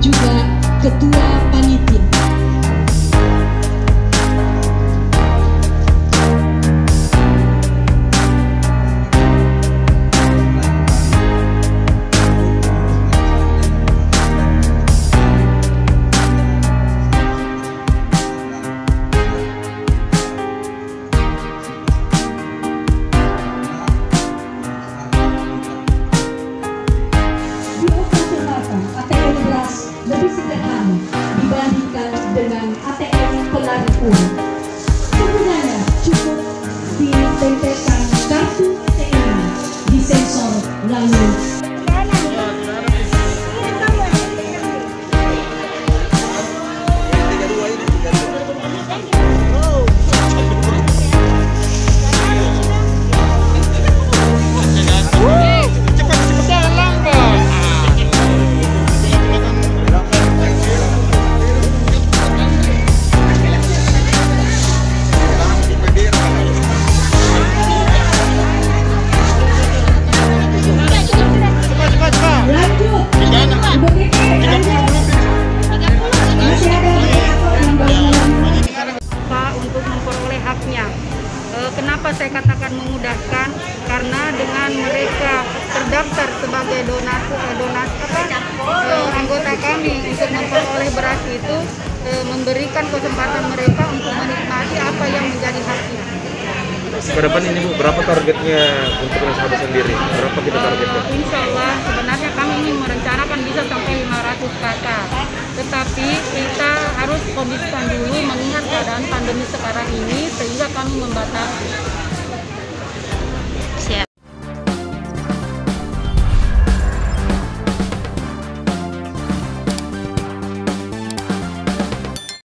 juga Ketua Panitia. Dengan ATM pelari uang. Penggunanya cukup ditempelkan kartu ATM di sensor lalu haknya. Eh, Kenapa saya katakan memudahkan? Karena dengan mereka terdaftar sebagai donasi, eh, donasi apa, eh, anggota kami untuk memperoleh beras itu memberikan kesempatan mereka untuk menikmati apa yang menjadi haknya. ke depan ini Bu, berapa targetnya untuk nasabah sendiri? Berapa kita targetnya? Eh, insya Allah sebenarnya kami ini merencanakan bisa sampai 500 kakak. Tetapi kita harus kondisikan dulu mengingat keadaan pandemi sekarang ini membatasi.